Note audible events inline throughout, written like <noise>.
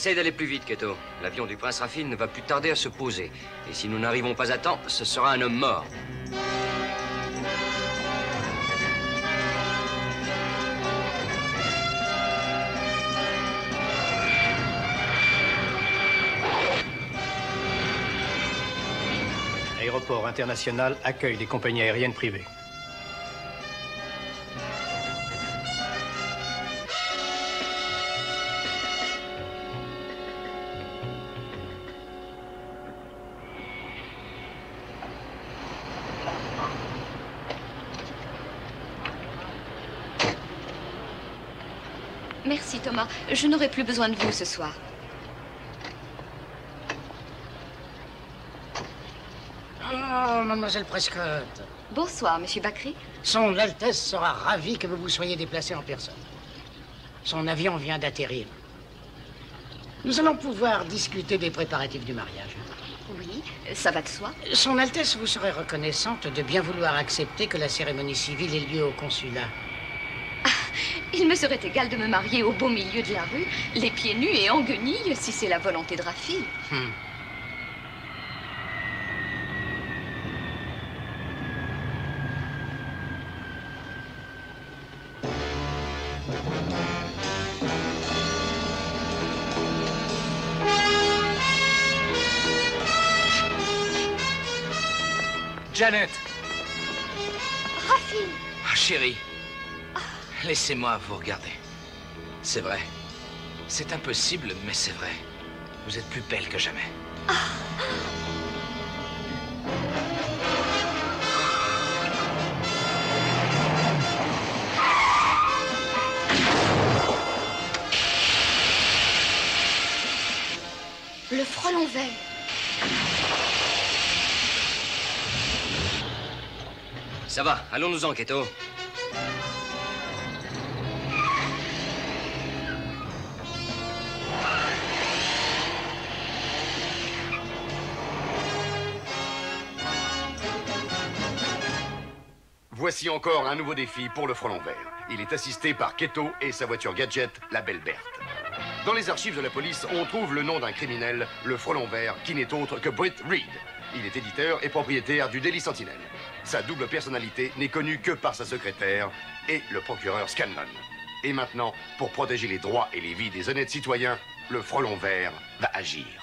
Essaye d'aller plus vite, Keto. L'avion du prince Rafine ne va plus tarder à se poser. Et si nous n'arrivons pas à temps, ce sera un homme mort. L'aéroport international accueille des compagnies aériennes privées. Merci, Thomas. Je n'aurai plus besoin de vous ce soir. Oh, mademoiselle Prescott. Bonsoir, monsieur Bakri. Son Altesse sera ravie que vous vous soyez déplacé en personne. Son avion vient d'atterrir. Nous allons pouvoir discuter des préparatifs du mariage. Oui, ça va de soi. Son Altesse vous serait reconnaissante de bien vouloir accepter que la cérémonie civile ait lieu au consulat. Il me serait égal de me marier au beau milieu de la rue, les pieds nus et en guenilles, si c'est la volonté de Rafi. Hmm. Janet Rafi Ah, chérie, laissez-moi vous regarder. C'est vrai. C'est impossible, mais c'est vrai. Vous êtes plus belle que jamais. Le frelon vert. Ça va, allons-nous-en, Keto. Voici encore un nouveau défi pour le frelon vert. Il est assisté par Keto et sa voiture gadget, la Belle Berthe. Dans les archives de la police, on trouve le nom d'un criminel, le frelon vert, qui n'est autre que Britt Reed. Il est éditeur et propriétaire du Daily Sentinel. Sa double personnalité n'est connue que par sa secrétaire et le procureur Scanlon. Et maintenant, pour protéger les droits et les vies des honnêtes citoyens, le frelon vert va agir.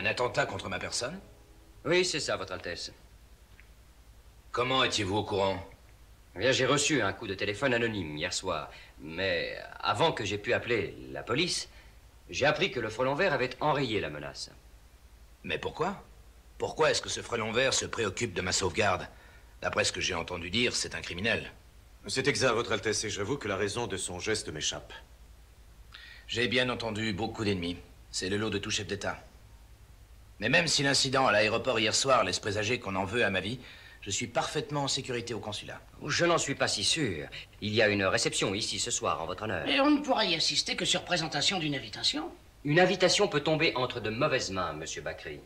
Un attentat contre ma personne Oui, c'est ça, Votre Altesse. Comment étiez-vous au courant? Eh bien, j'ai reçu un coup de téléphone anonyme hier soir. Mais avant que j'ai pu appeler la police, j'ai appris que le frelon vert avait enrayé la menace. Mais pourquoi? Pourquoi est-ce que ce frelon vert se préoccupe de ma sauvegarde? D'après ce que j'ai entendu dire, c'est un criminel. C'est exact, Votre Altesse, et j'avoue que la raison de son geste m'échappe. J'ai bien entendu beaucoup d'ennemis. C'est le lot de tout chef d'État. Mais même si l'incident à l'aéroport hier soir laisse présager qu'on en veut à ma vie, je suis parfaitement en sécurité au consulat. Je n'en suis pas si sûr. Il y a une réception ici ce soir en votre honneur. Et on ne pourra y assister que sur présentation d'une invitation. Une invitation peut tomber entre de mauvaises mains, monsieur Bakri.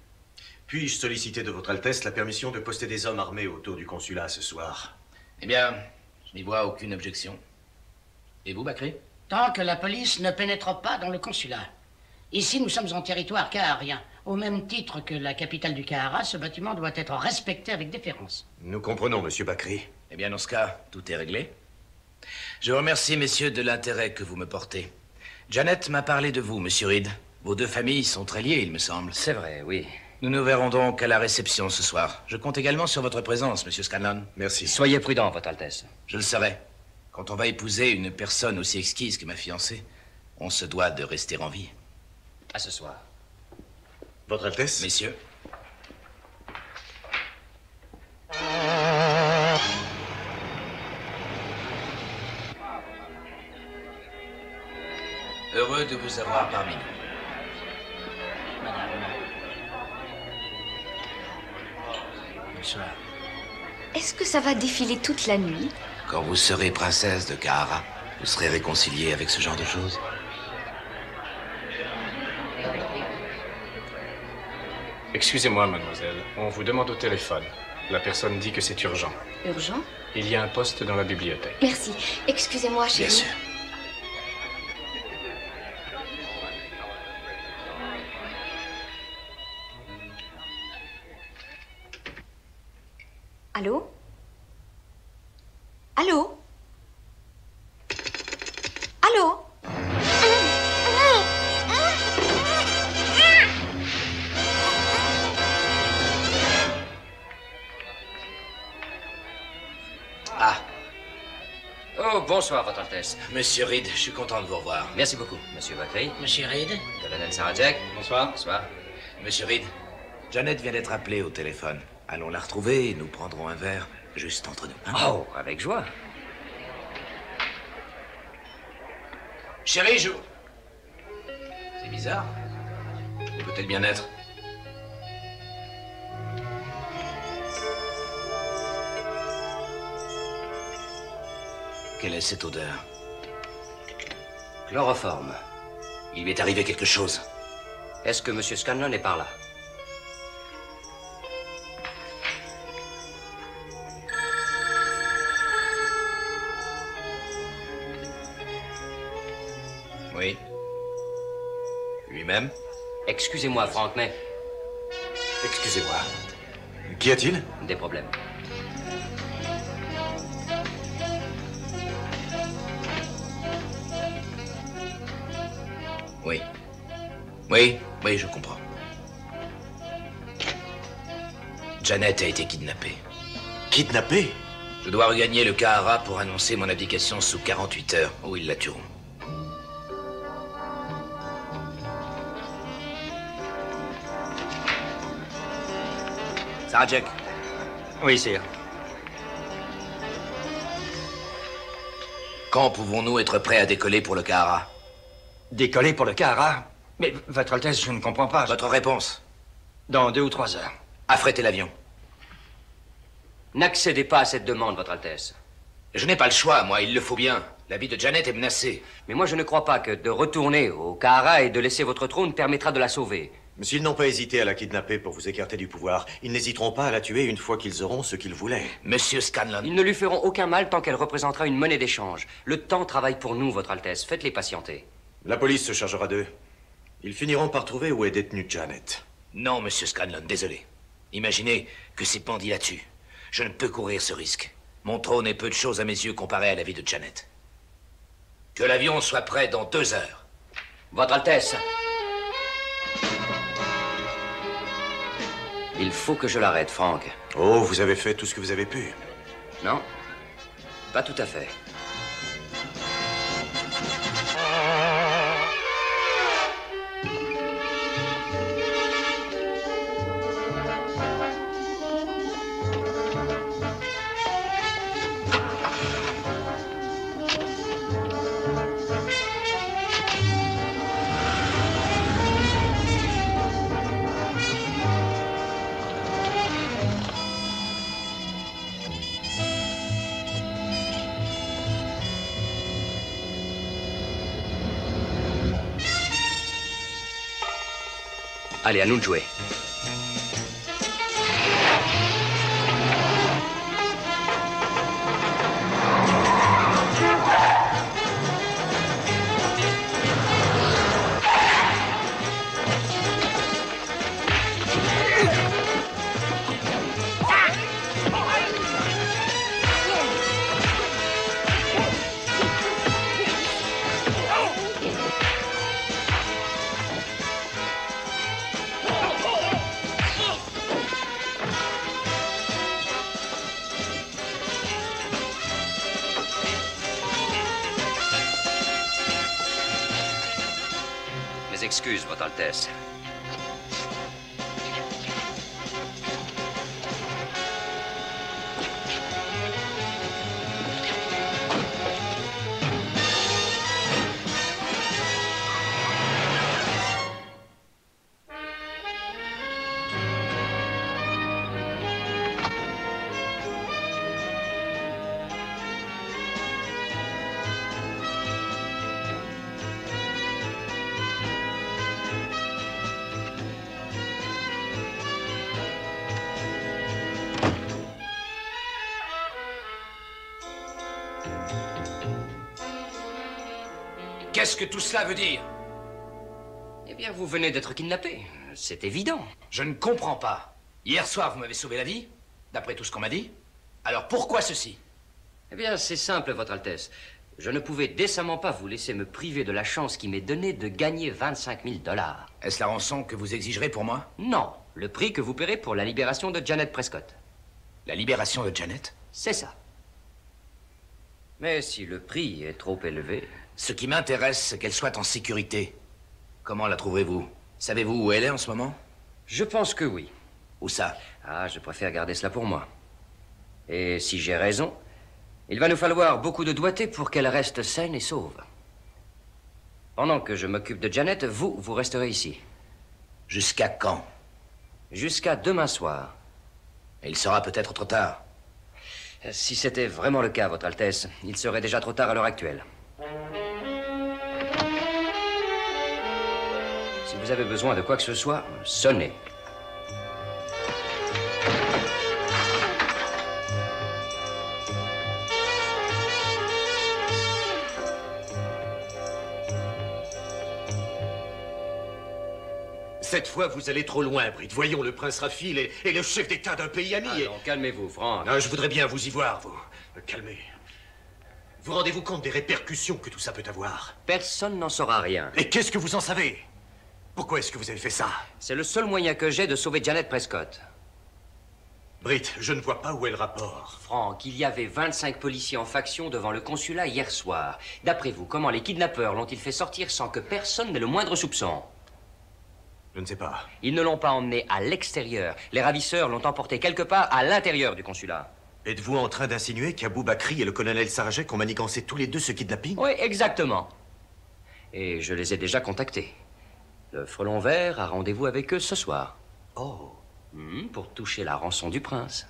Puis-je solliciter de Votre Altesse la permission de poster des hommes armés autour du consulat ce soir? Eh bien, je n'y vois aucune objection. Et vous, Bakri? Tant que la police ne pénètre pas dans le consulat. Ici, nous sommes en territoire kaharien. Au même titre que la capitale du Kahara, ce bâtiment doit être respecté avec déférence. Nous comprenons, Monsieur Bakri. Eh bien, dans ce cas, tout est réglé. Je vous remercie, messieurs, de l'intérêt que vous me portez. Janet m'a parlé de vous, monsieur Reed. Vos deux familles sont très liées, il me semble. C'est vrai, oui. Nous nous verrons donc à la réception ce soir. Je compte également sur votre présence, monsieur Scanlon. Merci. Soyez prudent, Votre Altesse. Je le serai. Quand on va épouser une personne aussi exquise que ma fiancée, on se doit de rester en vie. À ce soir. Votre Altesse Messieurs. Heureux de vous avoir parmi nous. Bonsoir. Est-ce que ça va défiler toute la nuit? Quand vous serez princesse de Kahara, vous serez réconciliée avec ce genre de choses? Excusez-moi, mademoiselle. On vous demande au téléphone. La personne dit que c'est urgent. Urgent? Il y a un poste dans la bibliothèque. Merci. Excusez-moi, chérie. Bien sûr. Bonsoir, Votre Altesse. monsieur Reed, je suis content de vous revoir. Merci beaucoup, Monsieur Bakri. Monsieur Reed Colonel Sarajek. Bonsoir. Bonsoir. Monsieur Reed, Janet vient d'être appelée au téléphone. Allons la retrouver et nous prendrons un verre juste entre nous. hein Oh, avec joie. Chérie, je... C'est bizarre. Où peut-elle bien être Quelle est cette odeur Chloroforme. Il lui est arrivé quelque chose. Est-ce que Monsieur Scanlon est par là? Oui. Lui-même? Excusez-moi, Frank, mais Excusez-moi. Qu'y a-t-il? Des problèmes. Oui. Oui, oui, je comprends. Janet a été kidnappée. Kidnappé Je dois regagner le Kahara pour annoncer mon abdication sous 48 heures, ou ils la tueront? Sarah Jack, Oui, sire. quand pouvons-nous être prêts à décoller pour le Kahara? Décoller pour le Kahara Mais, Votre Altesse, je ne comprends pas. Votre réponse Dans deux ou trois heures. Affréter l'avion. N'accédez pas à cette demande, Votre Altesse. Je n'ai pas le choix, moi, il le faut bien. La vie de Janet est menacée. Mais moi, je ne crois pas que de retourner au Kahara et de laisser votre trône permettra de la sauver. S'ils n'ont pas hésité à la kidnapper pour vous écarter du pouvoir, ils n'hésiteront pas à la tuer une fois qu'ils auront ce qu'ils voulaient. Monsieur Scanlon, Ils ne lui feront aucun mal tant qu'elle représentera une monnaie d'échange. Le temps travaille pour nous, Votre Altesse. Faites-les patienter. La police se chargera d'eux. Ils finiront par trouver où est détenue Janet. Non, monsieur Scanlon, désolé. Imaginez que ces bandits la tuent. Je ne peux courir ce risque. Mon trône est peu de choses à mes yeux comparé à la vie de Janet. Que l'avion soit prêt dans deux heures. Votre Altesse. Il faut que je l'arrête, Franck. Oh, vous avez fait tout ce que vous avez pu. Non Pas tout à fait. Allez, à nous de jouer. Qu'est-ce que tout cela veut dire Eh bien, vous venez d'être kidnappé. C'est évident. Je ne comprends pas. Hier soir, vous m'avez sauvé la vie, d'après tout ce qu'on m'a dit. Alors pourquoi ceci? Eh bien, c'est simple, Votre Altesse. Je ne pouvais décemment pas vous laisser me priver de la chance qui m'est donnée de gagner 25 000 dollars. Est-ce la rançon que vous exigerez pour moi? Non, le prix que vous paierez pour la libération de Janet Prescott. La libération de Janet? C'est ça. Mais si le prix est trop élevé, Ce qui m'intéresse, c'est qu'elle soit en sécurité. Comment la trouverez-vous Savez-vous où elle est en ce moment? Je pense que oui. Où ça? Ah, je préfère garder cela pour moi. Et si j'ai raison, il va nous falloir beaucoup de doigté pour qu'elle reste saine et sauve. Pendant que je m'occupe de Janet, vous, vous resterez ici. Jusqu'à quand? Jusqu'à demain soir. Il sera peut-être trop tard. Si c'était vraiment le cas, Votre Altesse, il serait déjà trop tard à l'heure actuelle. Vous avez besoin de quoi que ce soit, sonnez. Cette fois, vous allez trop loin, Britt. Voyons, le prince Raphil est, est le chef d'État d'un pays ami. et- calmez-vous, Franck. Ah, je voudrais bien vous y voir, vous. Me calmer. Vous rendez-vous compte des répercussions que tout ça peut avoir Personne n'en saura rien. Et qu'est-ce que vous en savez? Pourquoi est-ce que vous avez fait ça C'est le seul moyen que j'ai de sauver Janet Prescott. Britt, je ne vois pas où est le rapport. Franck, il y avait 25 policiers en faction devant le consulat hier soir. D'après vous, comment les kidnappeurs l'ont-ils fait sortir sans que personne n'ait le moindre soupçon Je ne sais pas. Ils ne l'ont pas emmené à l'extérieur. Les ravisseurs l'ont emporté quelque part à l'intérieur du consulat. Êtes-vous en train d'insinuer qu'Abou Bakri et le colonel Sarajek ont manigancé tous les deux ce kidnapping Oui, exactement. Et je les ai déjà contactés. Le frelon vert a rendez-vous avec eux ce soir. Oh. Hmm, pour toucher la rançon du prince.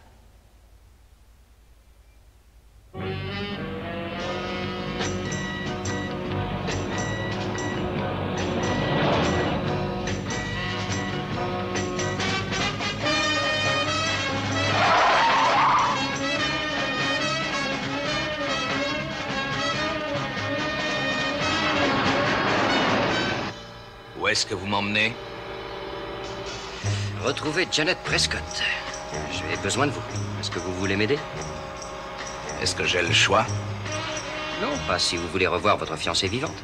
Est-ce que vous m'emmenez Retrouvez Janet Prescott. J'ai besoin de vous. Est-ce que vous voulez m'aider Est-ce que j'ai le choix Non, pas si vous voulez revoir votre fiancée vivante.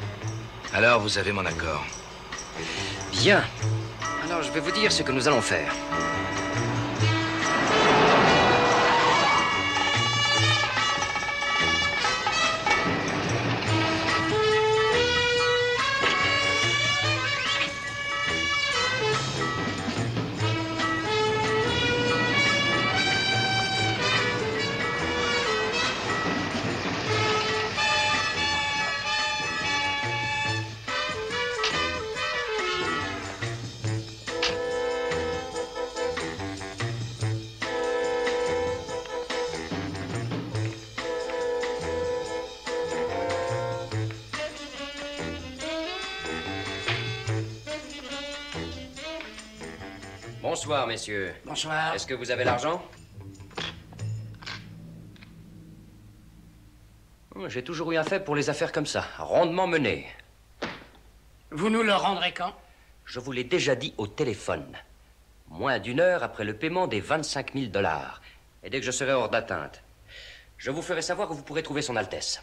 Alors vous avez mon accord. Bien. Alors, je vais vous dire ce que nous allons faire. Bonsoir, messieurs. Bonsoir. Est-ce que vous avez l'argent Oh, J'ai toujours eu un fait pour les affaires comme ça, rondement menées. Vous nous le rendrez quand Je vous l'ai déjà dit au téléphone. Moins d'une heure après le paiement des 25 000 dollars. Et dès que je serai hors d'atteinte, je vous ferai savoir où vous pourrez trouver son Altesse.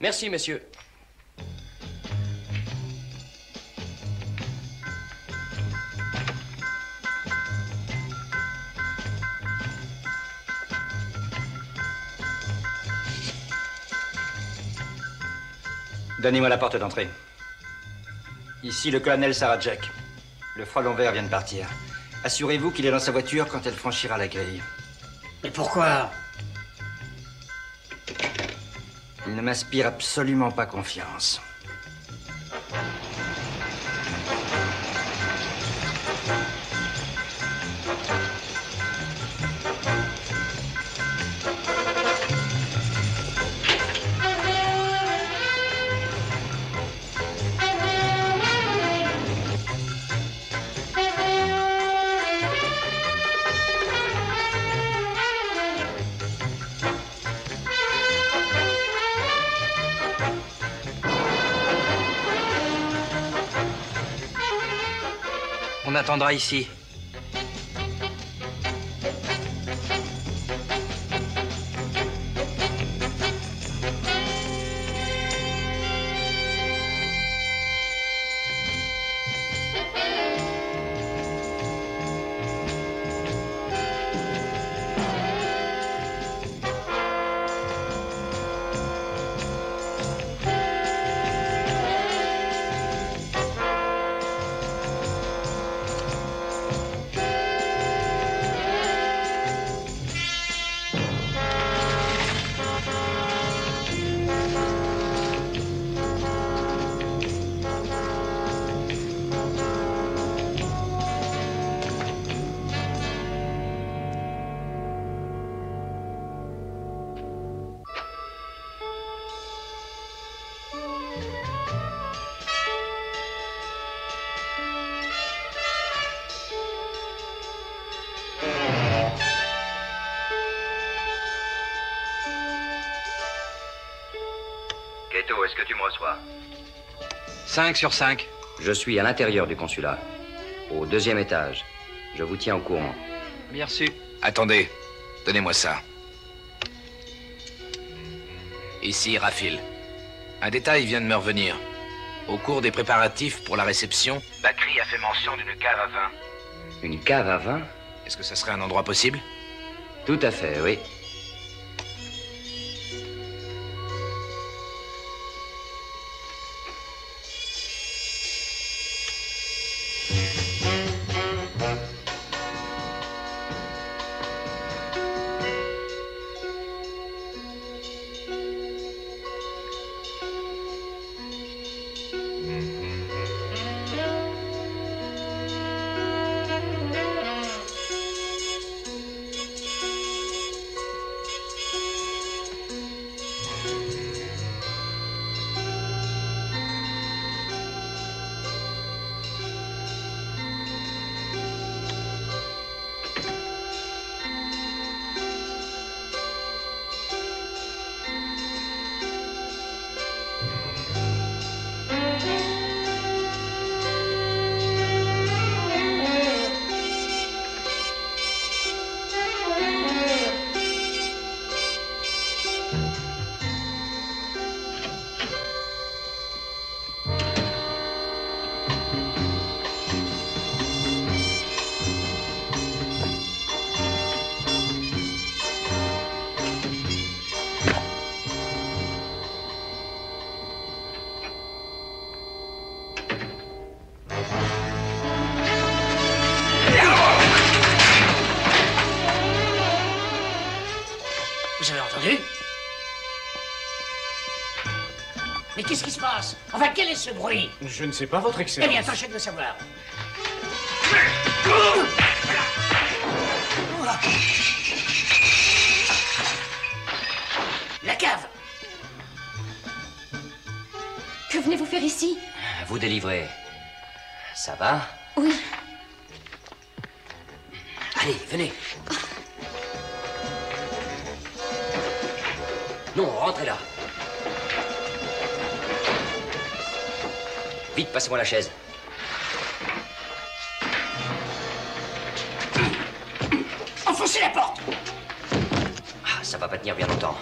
Merci, messieurs. Donnez-moi la porte d'entrée. Ici le colonel Sarah Jack. Le frelon vert vient de partir. Assurez-vous qu'il est dans sa voiture quand elle franchira la grille. Mais pourquoi? Il ne m'inspire absolument pas confiance. Attendra ici. Est-ce que tu me reçois 5 sur 5. Je suis à l'intérieur du consulat, au deuxième étage. Je vous tiens au courant. Bien reçu. Attendez, donnez-moi ça. Ici, Rafil. Un détail vient de me revenir. Au cours des préparatifs pour la réception, Bakri a fait mention d'une cave à vin. Une cave à vin Est-ce que ça serait un endroit possible? Tout à fait, oui. Enfin, quel est ce bruit Je ne sais pas, Votre Eh Excellence. bien, tâchez de le savoir. La cave Que venez-vous faire ici? Vous délivrer. Ça va? Oui. Allez, venez. Non, rentrez là. Vite, passez-moi la chaise. Enfoncez la porte Ah, ça va pas tenir bien longtemps.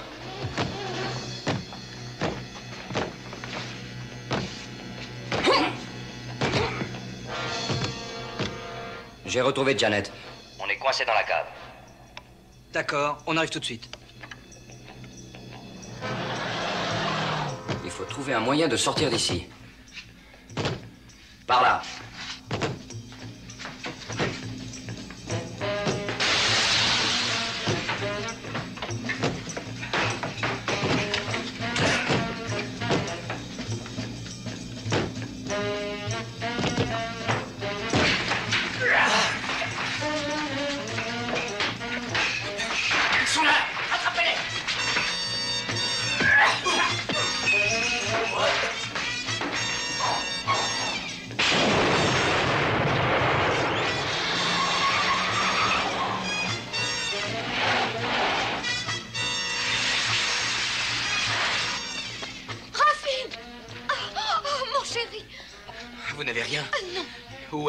J'ai retrouvé Janet. On est coincé dans la cave. D'accord, on arrive tout de suite. Il faut trouver un moyen de sortir d'ici.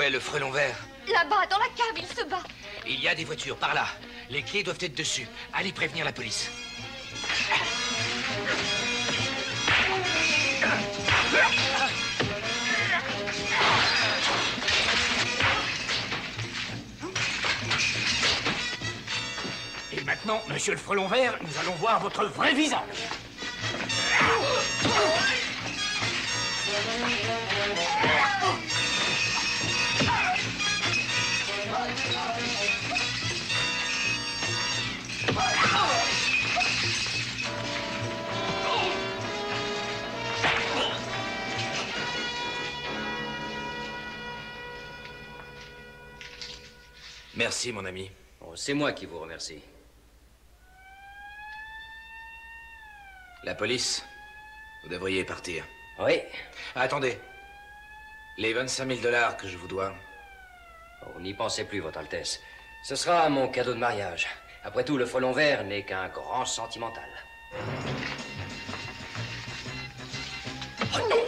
Est le frelon vert là-bas, dans la cave, il se bat. Il y a des voitures par là. Les clés doivent être dessus. Allez prévenir la police. Et maintenant, monsieur le frelon vert, nous allons voir votre vrai visage. Merci, mon ami. Oh, C'est moi qui vous remercie. La police Vous devriez partir. Oui. Attendez. Les 25 000 dollars que je vous dois. Oh, N'y pensez plus, Votre Altesse. Ce sera mon cadeau de mariage. Après tout, le frelon vert n'est qu'un grand sentimental. Je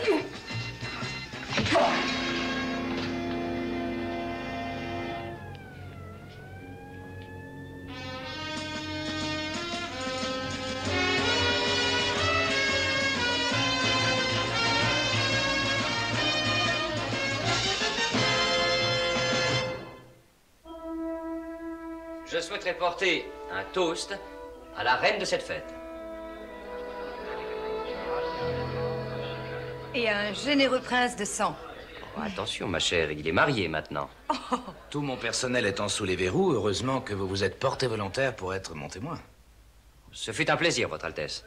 souhaiterais porter un toast à la reine de cette fête. Et un généreux prince de sang. Oh, attention, ma chère, il est marié maintenant. Tout mon personnel étant sous les verrous, heureusement que vous vous êtes porté volontaire pour être mon témoin. Ce fut un plaisir, Votre Altesse.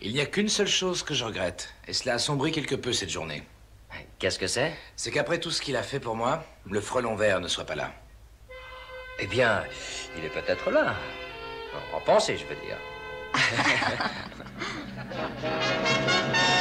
Il n'y a qu'une seule chose que je regrette, et cela a sombré quelque peu cette journée. Qu'est-ce que c'est? C'est qu'après tout ce qu'il a fait pour moi, le frelon vert ne soit pas là. Eh bien, il est peut-être là. En pensée, je veux dire. <laughs>